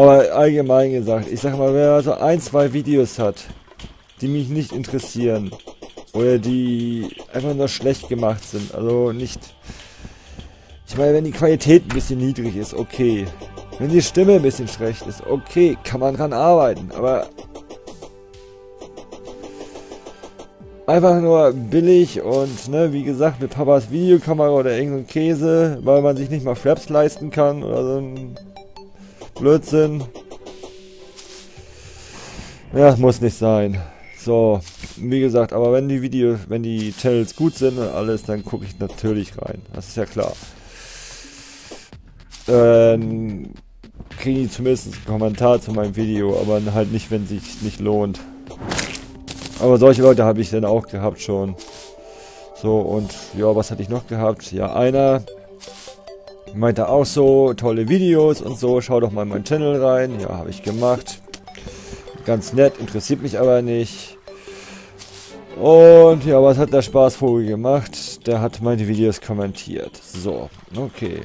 Aber allgemein gesagt, ich sag mal, wer so ein, zwei Videos hat, die mich nicht interessieren oder die einfach nur schlecht gemacht sind, also nicht... Ich meine, wenn die Qualität ein bisschen niedrig ist, okay. Wenn die Stimme ein bisschen schlecht ist, okay, kann man dran arbeiten, aber einfach nur billig und, ne, wie gesagt, mit Papas Videokamera oder irgendein Käse, weil man sich nicht mal Fraps leisten kann oder so ein Blödsinn. Ja, muss nicht sein. So, wie gesagt, aber wenn die Videos, wenn die Channels gut sind und alles, dann gucke ich natürlich rein. Das ist ja klar. Ähm, kriege ich zumindest einen Kommentar zu meinem Video, aber halt nicht, wenn sich nicht lohnt. Aber solche Leute habe ich dann auch gehabt schon. So, und ja, was hatte ich noch gehabt? Ja, einer meinte auch so, tolle Videos und so, schau doch mal in meinen Channel rein. Ja, habe ich gemacht. Ganz nett, interessiert mich aber nicht. Und ja, was hat der Spaßvogel gemacht? Der hat meine Videos kommentiert. So, okay.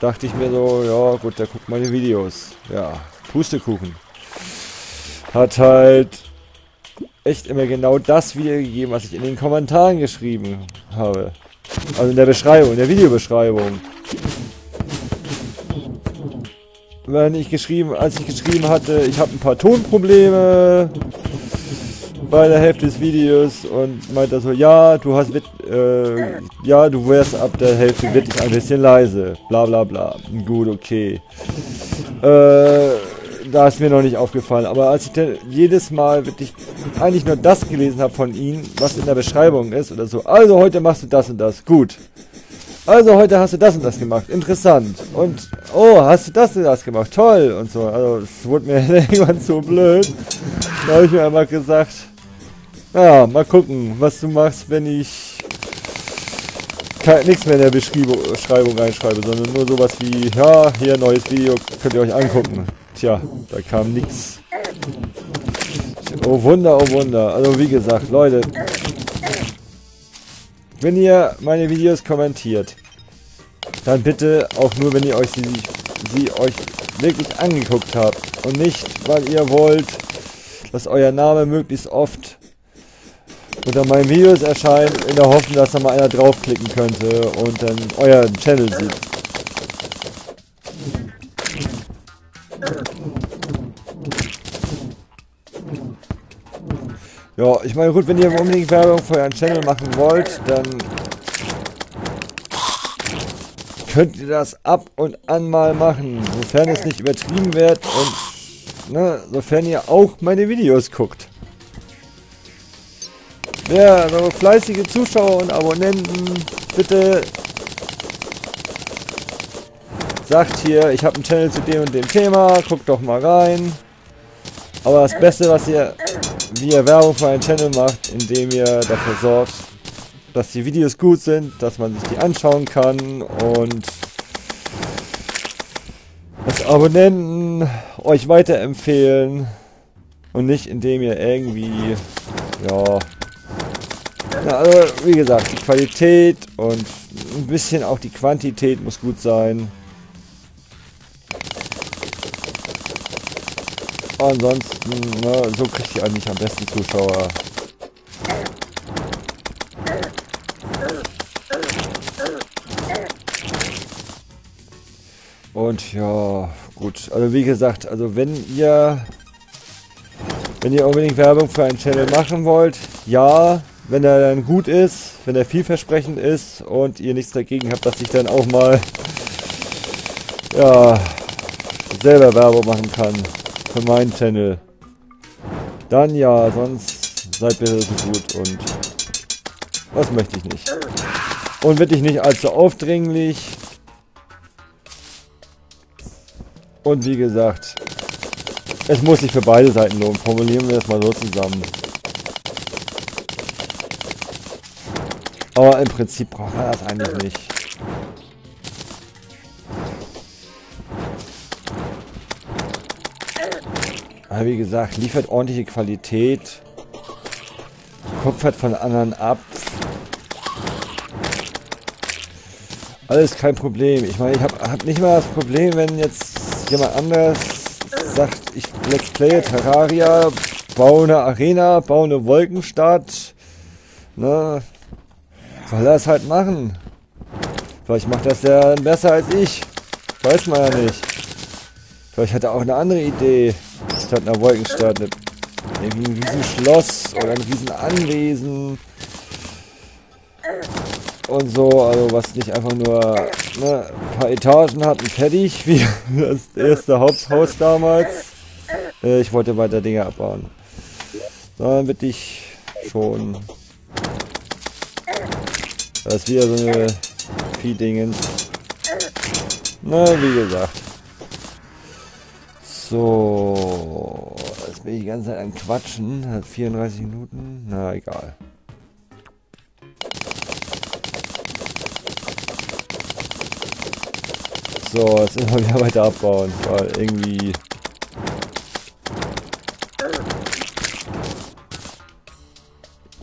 Dachte ich mir so, ja gut, der guckt meine Videos. Ja, Pustekuchen. Hat halt echt immer genau das wiedergegeben, was ich in den Kommentaren geschrieben habe. Also in der Beschreibung, in der Videobeschreibung. Wenn ich geschrieben, als ich geschrieben hatte, ich habe ein paar Tonprobleme bei der Hälfte des Videos und meinte so, ja, du hast, äh, ja, du wärst ab der Hälfte wirklich ein bisschen leise, bla bla bla. Gut, okay. Äh, da ist mir noch nicht aufgefallen. Aber als ich dann jedes Mal wirklich eigentlich nur das gelesen habe von ihm, was in der Beschreibung ist oder so. Also heute machst du das und das. Gut. Also heute hast du das und das gemacht. Interessant. Und oh, hast du das und das gemacht. Toll. Und so. Also es wurde mir irgendwann zu blöd. Da habe ich mir einfach gesagt, ja, mal gucken, was du machst, wenn ich nichts mehr in der Beschreibung reinschreibe, sondern nur sowas wie, ja, hier neues Video, könnt ihr euch angucken. Tja, da kam nichts. Oh Wunder, oh Wunder. Also wie gesagt, Leute. Wenn ihr meine Videos kommentiert, dann bitte auch nur, wenn ihr euch sie, sie euch wirklich angeguckt habt. Und nicht, weil ihr wollt, dass euer Name möglichst oft unter meinen Videos erscheint, in der Hoffnung, dass da mal einer draufklicken könnte und dann euer Channel sieht. Ja, ich meine, gut, wenn ihr unbedingt Werbung für euren Channel machen wollt, dann könnt ihr das ab und an mal machen, sofern es nicht übertrieben wird und ne, sofern ihr auch meine Videos guckt. Ja, so fleißige Zuschauer und Abonnenten, bitte sagt hier, ich habe einen Channel zu dem und dem Thema, guckt doch mal rein. Aber das Beste, was ihr, wie ihr Werbung für einen Channel macht, indem ihr dafür sorgt, dass die Videos gut sind, dass man sich die anschauen kann und dass Abonnenten euch weiterempfehlen und nicht indem ihr irgendwie, ja, ja, also wie gesagt, die Qualität und ein bisschen auch die Quantität muss gut sein. Ansonsten, ne, so kriegt ihr eigentlich am besten Zuschauer. Und ja, gut. Also wie gesagt, also wenn ihr wenn ihr unbedingt Werbung für einen Channel machen wollt, ja, wenn er dann gut ist, wenn er vielversprechend ist und ihr nichts dagegen habt, dass ich dann auch mal ja selber Werbung machen kann für meinen Channel. Dann ja, sonst seid bitte so gut und das möchte ich nicht. Und wirklich nicht allzu aufdringlich. Und wie gesagt, es muss sich für beide Seiten lohnen. Formulieren wir das mal so zusammen. Aber im Prinzip braucht man das eigentlich nicht. Aber wie gesagt, liefert ordentliche Qualität. Kupfert von anderen ab. Alles kein Problem. Ich meine, ich habe hab nicht mal das Problem, wenn jetzt jemand anders sagt, ich let's play Terraria, baue eine Arena, baue eine Wolkenstadt. Ne? Soll er es halt machen. Vielleicht macht das ja besser als ich. Weiß man ja nicht. Vielleicht hat er auch eine andere Idee. Statt einer Wolkenstadt. Irgendwie ein riesen Schloss oder ein riesen Anwesen. Und so, also was nicht einfach nur ne, ein paar Etagen hat und fertig, wie das erste Haupthaus damals. Äh, ich wollte weiter Dinge abbauen. Sondern wirklich schon. Das ist wieder so eine Vieh-Dingens. Na, wie gesagt. So. Jetzt bin ich die ganze Zeit am Quatschen. Hat 34 Minuten. Na, egal. So, jetzt immer wieder weiter abbauen, weil irgendwie...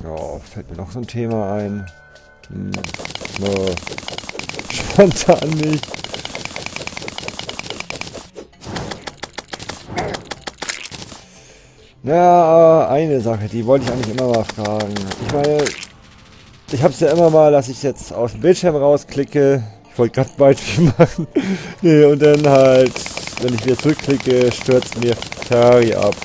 Ja, fällt mir noch so ein Thema ein. Hm, no. Spontan nicht. Ja, eine Sache, die wollte ich eigentlich immer mal fragen. Ich meine, ich habe es ja immer mal, dass ich jetzt aus dem Bildschirm rausklicke, ich wollte gerade Beispiel machen. nee, und dann halt, wenn ich wieder zurückklicke, stürzt mir Ferrari ab.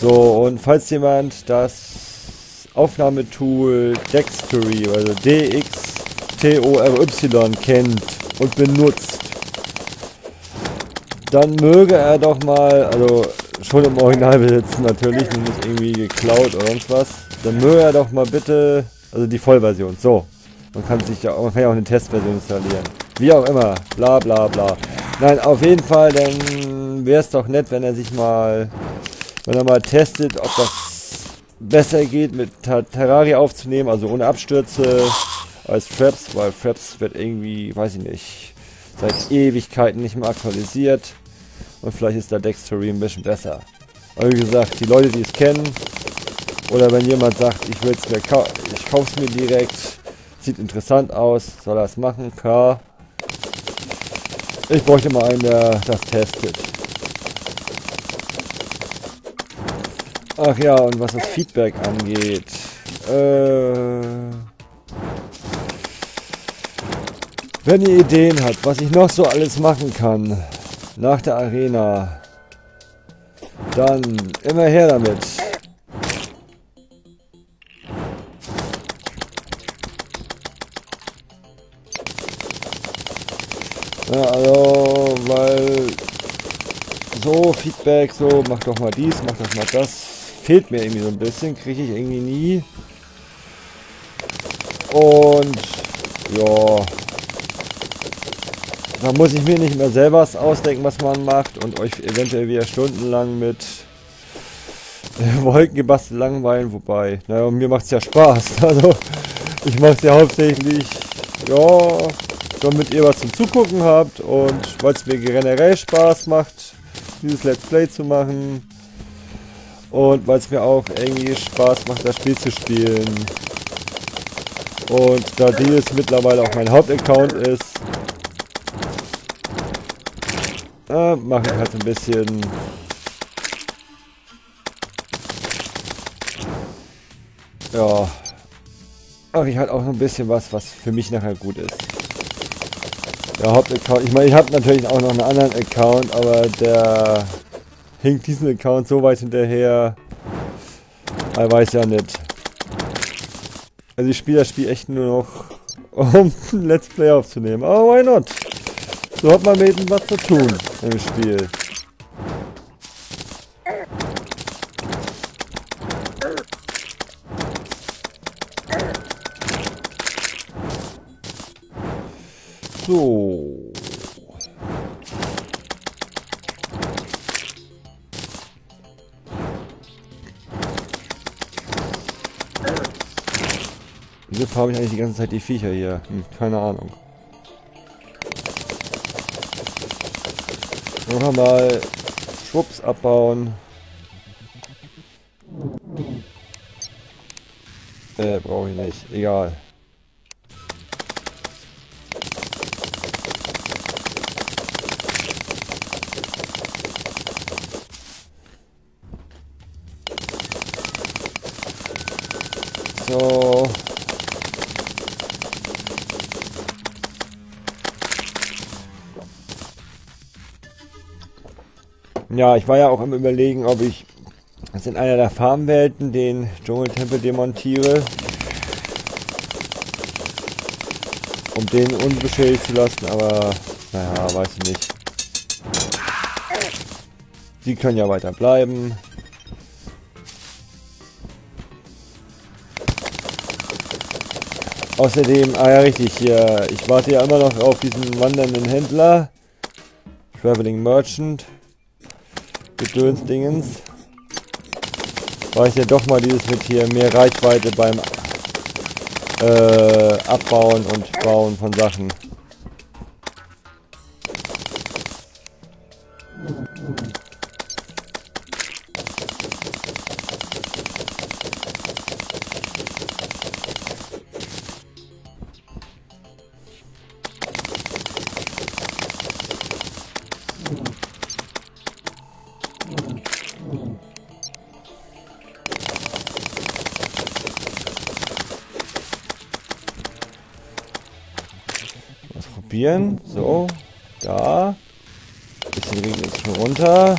So, und falls jemand das Aufnahmetool Dextory, also D-X-T-O-R-Y kennt und benutzt, dann möge er doch mal, also schon im Original besitzen natürlich, nicht irgendwie geklaut oder sonst was, dann möge er doch mal bitte, also die Vollversion, so, man kann sich ja, man kann ja auch eine Testversion installieren. Wie auch immer. Bla bla bla. Nein, auf jeden Fall, dann wäre es doch nett, wenn er sich mal, wenn er mal testet, ob das besser geht, mit Terraria aufzunehmen, also ohne Abstürze als Fraps, weil Fraps wird irgendwie, weiß ich nicht, seit Ewigkeiten nicht mehr aktualisiert. Und vielleicht ist der Dextory ein bisschen besser. Aber wie gesagt, die Leute, die es kennen, oder wenn jemand sagt, ich will es mir kau ich kauf's mir direkt, Sieht interessant aus. Soll er es machen? Klar. Ich bräuchte mal einen, der das testet. Ach ja, und was das Feedback angeht. Äh, wenn ihr Ideen habt, was ich noch so alles machen kann nach der Arena, dann immer her damit. Ja, also, weil so Feedback, so mach doch mal dies, mach doch mal das, fehlt mir irgendwie so ein bisschen, kriege ich irgendwie nie. Und ja, da muss ich mir nicht mehr selber ausdenken, was man macht und euch eventuell wieder stundenlang mit Wolken gebastelt langweilen, wobei, naja, mir macht es ja Spaß. Also, ich mache es ja hauptsächlich, ja, damit ihr was zum Zugucken habt und weil es mir generell Spaß macht, dieses Let's Play zu machen. Und weil es mir auch irgendwie Spaß macht, das Spiel zu spielen. Und da dieses mittlerweile auch mein Hauptaccount ist, äh, mache ich halt ein bisschen ja, mache ich halt auch ein bisschen was, was für mich nachher gut ist der Hauptaccount. Ich meine, ich habe natürlich auch noch einen anderen Account, aber der hinkt diesen Account so weit hinterher. Er weiß ja nicht. Also ich spiele das Spiel echt nur noch, um Let's Play aufzunehmen. Aber why not? So hat man eben was zu tun im Spiel. So. Wieso habe ich eigentlich die ganze Zeit die Viecher hier? Hm, keine Ahnung. Noch einmal Schwupps abbauen. Äh, brauche ich nicht. Egal. Ja, ich war ja auch im Überlegen, ob ich das in einer der Farmwelten den Dschungeltempel demontiere. Um den unbeschädigt zu lassen, aber naja, weiß ich nicht. Sie können ja weiter bleiben. Außerdem, ah ja richtig, hier, ich warte ja immer noch auf diesen wandernden Händler. Traveling Merchant. Gedönsdingens. War ich ja doch mal dieses mit hier mehr Reichweite beim äh, Abbauen und Bauen von Sachen. Probieren. So, da. Bisschen regnet es schon runter.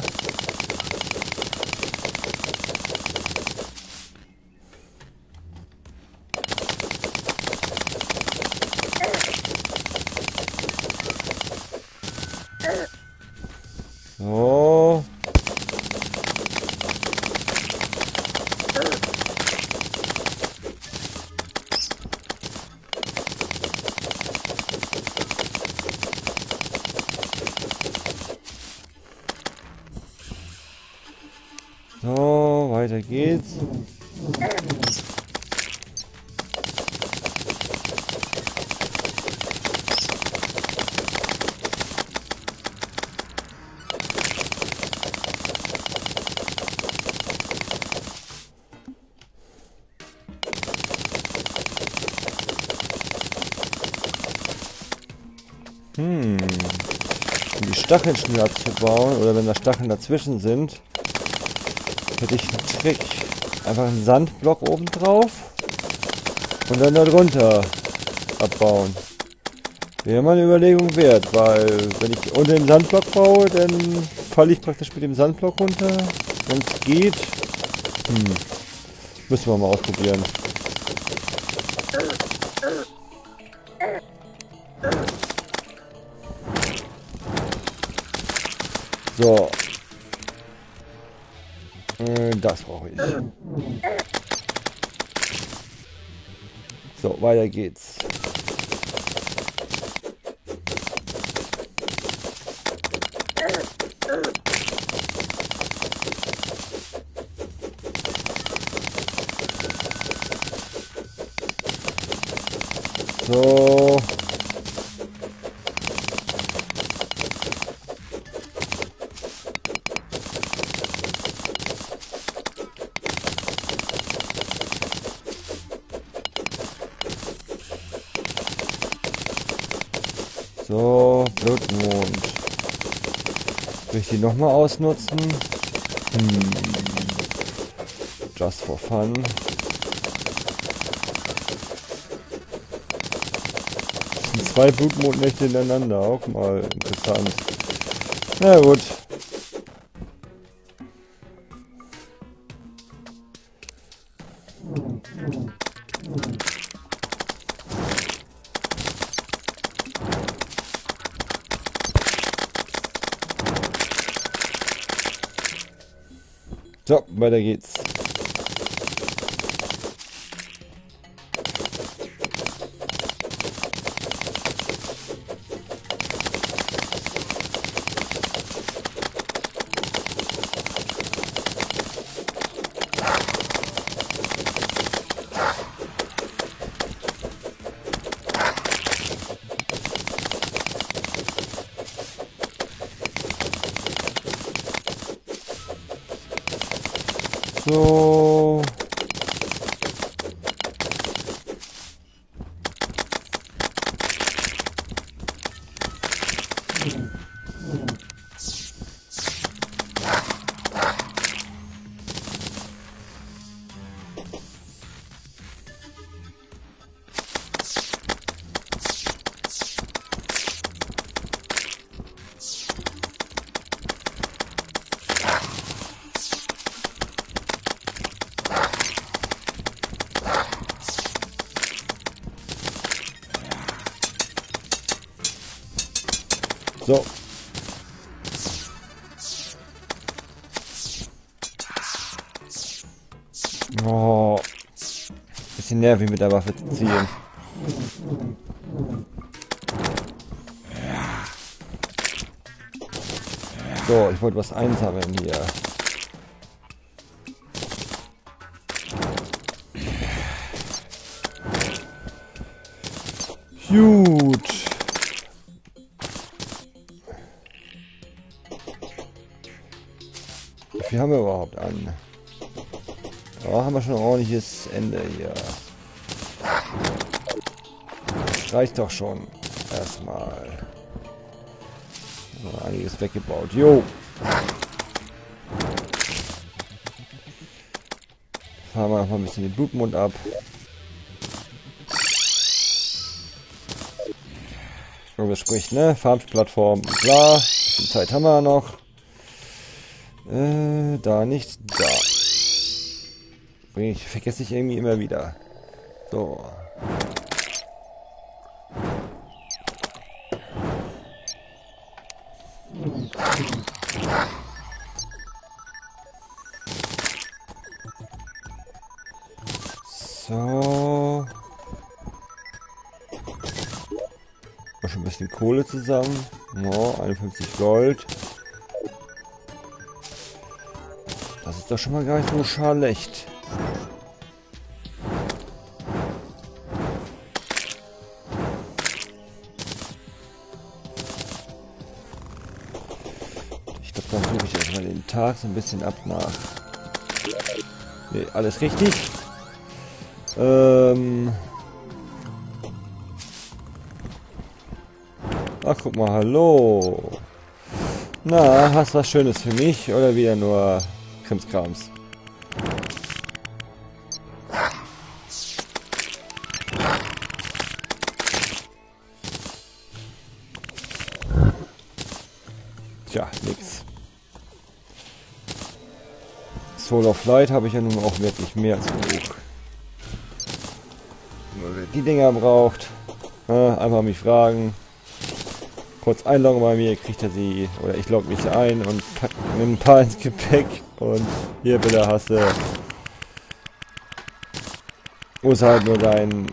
Schnell abzubauen oder wenn da Stacheln dazwischen sind, hätte ich einen Trick. Einfach einen Sandblock oben drauf und dann darunter abbauen. Wäre mal eine Überlegung wert, weil wenn ich unter den Sandblock baue, dann falle ich praktisch mit dem Sandblock runter. Wenn es geht. Hm. Müssen wir mal ausprobieren. So, äh, das brauche ich. So, weiter geht's. So. So, Blutmond. Will ich die nochmal ausnutzen? Hm. Just for fun. Das sind zwei Blutmondnächte hintereinander, auch mal interessant. Na gut. Weiter geht's. So. So. Nervig mit der Waffe ziehen. So, ich wollte was einsammeln hier. Gut. Wie viel haben wir überhaupt an? Da haben wir schon ein ordentliches Ende hier. Reicht doch schon. Erstmal. Einiges weggebaut. Jo. Fahren wir noch mal ein bisschen den Blutmund ab. Worüber spricht, ne? Farmplattform, klar. Die Zeit haben wir noch. Äh, da nicht, da. Bring ich, vergesse ich irgendwie immer wieder. So. Kohle zusammen. Ja, 51 Gold. Das ist doch schon mal gar nicht so schlecht. Ich glaube, dann suche ich erstmal den Tag so ein bisschen ab nach. Ne, alles richtig. Ähm. Ach, guck mal, hallo. Na, hast was Schönes für mich oder wieder nur Krimskrams? Tja, nix. Soul of Light habe ich ja nun auch wirklich mehr als genug. Wer die Dinger braucht, äh, einfach mich fragen kurz einloggen bei mir, kriegt er sie, oder ich logge mich ein und pack mir ein paar ins Gepäck und hier bitte hast du, muss halt nur dein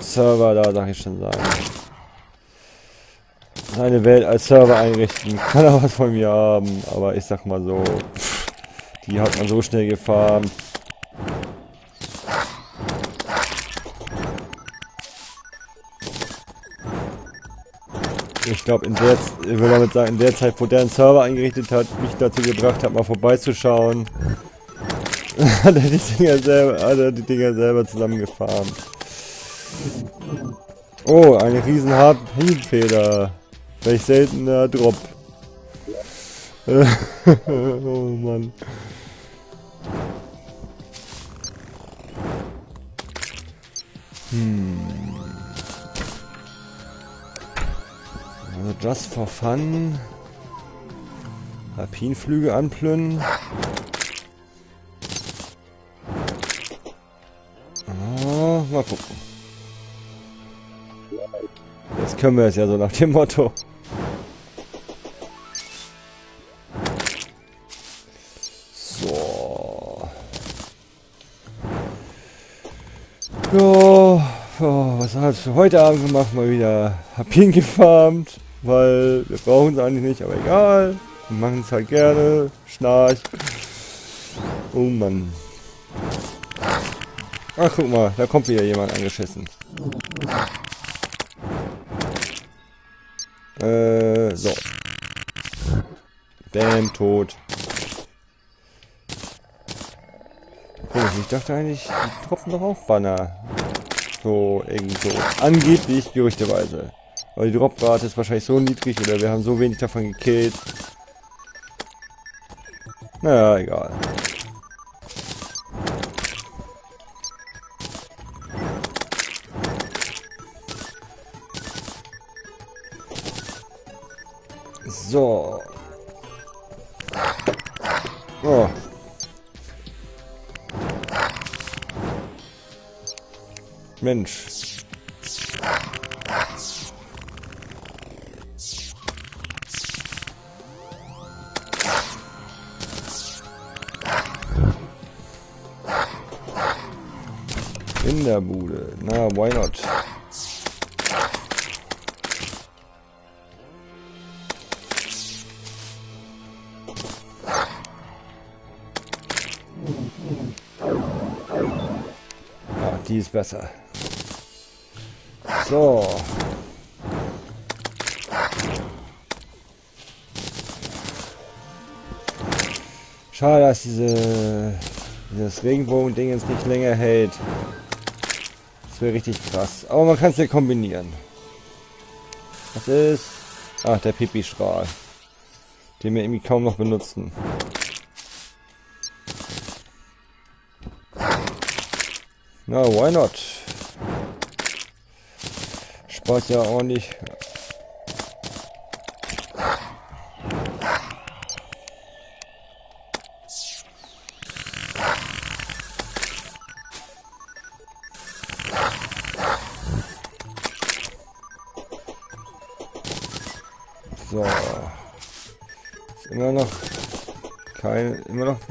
Server da, sag ich schon sagen. Seine Welt als Server einrichten, kann er was von mir haben, aber ich sag mal so, die hat man so schnell gefarmt. Ich glaube, in der, will damit sagen, in der Zeit, wo der einen Server eingerichtet hat, mich dazu gebracht hat, mal vorbeizuschauen, hat er die Dinger selber, hat er die Dinger selber zusammengefahren. Oh, eine riesen Harpinfeder. Welch seltener Drop. oh Mann. Just for fun. Alpinflüge anplünnen. Oh, mal gucken. Jetzt können wir es ja so nach dem Motto. So. Ja, oh, was hat für heute Abend gemacht? Mal wieder Harpien gefarmt weil wir brauchen es eigentlich nicht, aber egal. Wir machen es halt gerne. Schnarch. Oh Mann. Ach, guck mal, da kommt wieder jemand angeschissen. Äh, so. Bam, tot. Komisch, ich dachte eigentlich, die droppen doch auch Banner. So, irgendwo. Angeblich, gerüchteweise. Aber die Droprate ist wahrscheinlich so niedrig oder wir haben so wenig davon gekillt. Naja, egal. So. Oh. Mensch. Kinderbude. Na, why not? Ja, die ist besser. So. Schade, dass diese, dieses Regenbogen-Ding jetzt nicht länger hält. Wäre richtig krass. Aber man kann es ja kombinieren. Was ist? Ach, der Pipi-Strahl. Den wir irgendwie kaum noch benutzen. Na, why not? Spart ja ordentlich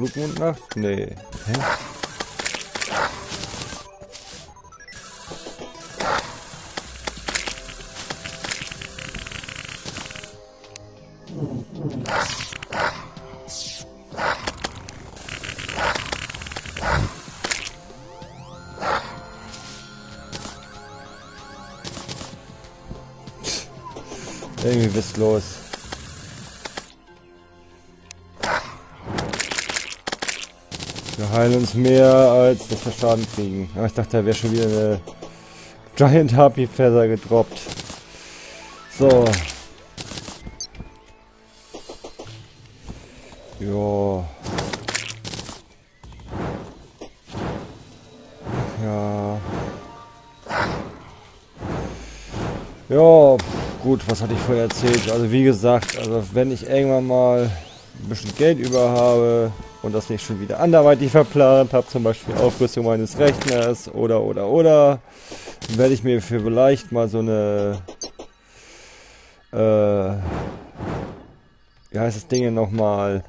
noch Blutmondnacht? Nee. Hä? Irgendwie witzlos. Wir heilen uns mehr, als dass wir Schaden kriegen. Aber ich dachte, da wäre schon wieder eine Giant Harpy Feather gedroppt. So. Jo. Ja. Ja, gut, was hatte ich vorher erzählt? Also wie gesagt, also wenn ich irgendwann mal ein bisschen Geld über habe und das nicht schon wieder anderweitig verplant habe, zum Beispiel Aufrüstung meines Rechners oder oder oder, werde ich mir für vielleicht mal so eine äh, wie heißt das Ding nochmal?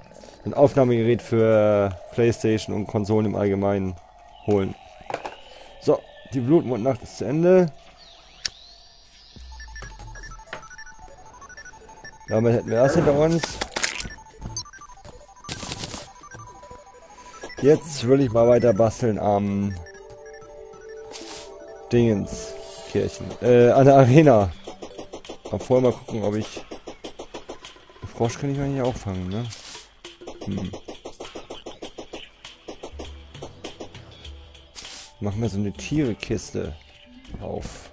Ein Aufnahmegerät für Playstation und Konsolen im Allgemeinen holen. So, die Blutmondnacht ist zu Ende. Damit hätten wir das hinter uns. Jetzt will ich mal weiter basteln am Dingens Kirchen. Äh, an der Arena. Aber vorher mal gucken, ob ich. Frosch kann ich eigentlich auch fangen, ne? Hm. Machen wir so eine Tierekiste auf.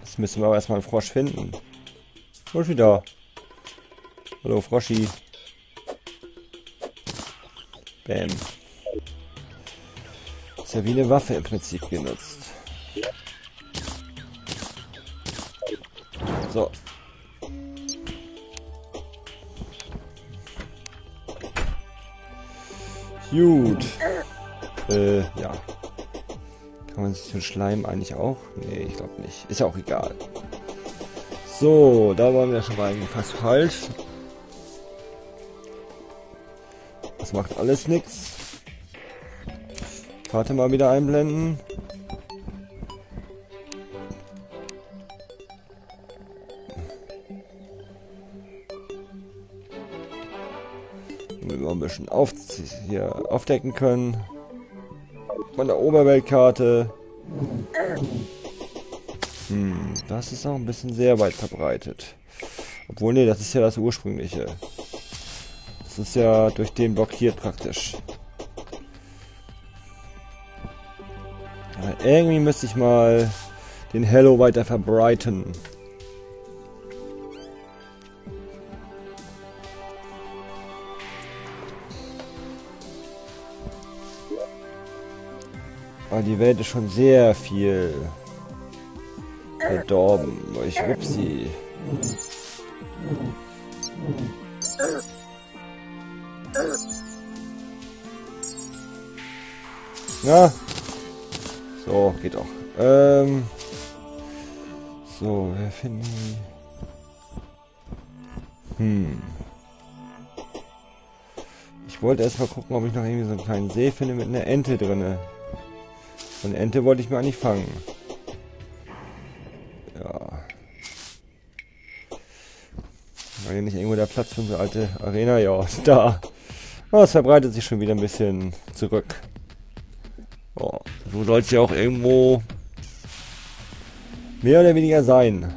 Jetzt müssen wir aber erstmal einen Frosch finden. Froschi da. Hallo Froschi. Bam. Ist ja wie eine Waffe im Prinzip genutzt. So. Gut. Äh, ja. Kann man sich den Schleim eigentlich auch? Nee, ich glaube nicht. Ist ja auch egal. So, da waren wir schon mal fast falsch. Macht alles nichts. Karte mal wieder einblenden. Damit wir ein bisschen auf, hier aufdecken können. Von der Oberweltkarte. Hm, das ist auch ein bisschen sehr weit verbreitet. Obwohl, nee, das ist ja das ursprüngliche. Das ist ja durch den blockiert praktisch. Aber irgendwie müsste ich mal den Hello weiter verbreiten. Aber die Welt ist schon sehr viel verdorben. Ich Rupsi. Na? So, geht auch. Ähm. So, wer finden? Hm. Ich wollte erst mal gucken, ob ich noch irgendwie so einen kleinen See finde mit einer Ente drinne. So eine Ente wollte ich mir eigentlich fangen. Ja. War hier nicht irgendwo der Platz für unsere alte Arena? Ja, da. Oh, es verbreitet sich schon wieder ein bisschen zurück. So soll es ja auch irgendwo mehr oder weniger sein.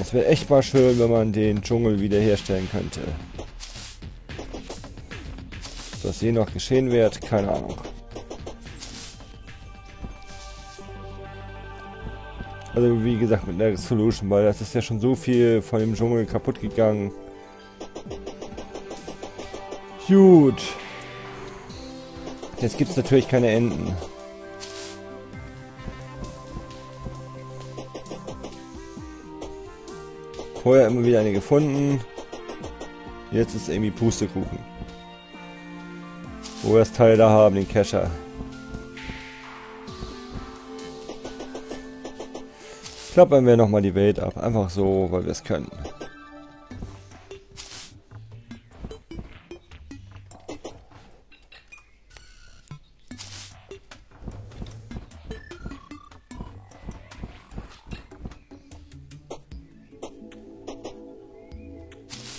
Es wäre echt mal schön, wenn man den Dschungel wiederherstellen könnte. Was hier noch geschehen wird, keine Ahnung. Also wie gesagt mit der Solution, weil das ist ja schon so viel von dem Dschungel kaputt gegangen. Gut. Jetzt gibt es natürlich keine Enten. Vorher immer wieder eine gefunden. Jetzt ist irgendwie Pustekuchen. Wo wir das Teil da haben, den Kescher. Klappern wir nochmal die Welt ab. Einfach so, weil wir es können.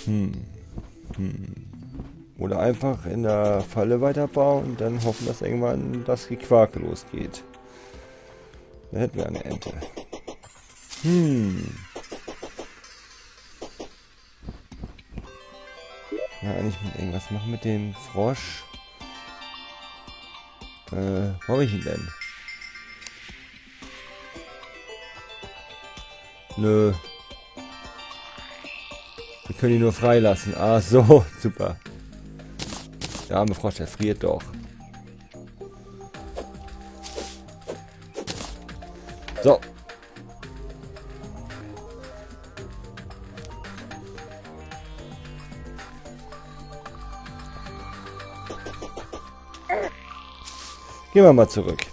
Hm. Hm. Oder einfach in der Falle weiterbauen und dann hoffen, dass irgendwann das Gequake losgeht. Da hätten wir eine Ente. Hm. Ja, eigentlich mit irgendwas machen mit dem Frosch. Äh, wo habe ich ihn denn? Nö. Können ihn nur freilassen. Ah, so. Super. Der arme Frosch, der friert doch. So. Gehen wir mal zurück.